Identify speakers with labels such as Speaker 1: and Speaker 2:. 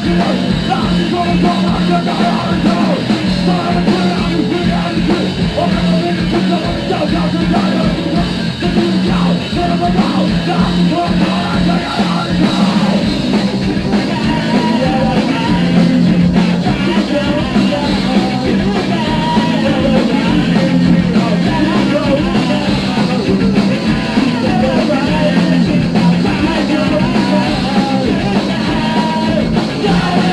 Speaker 1: 只有上帝说我中了让大家都安静 so i haven't seen you 我们有变成曾经那个骄的他不重他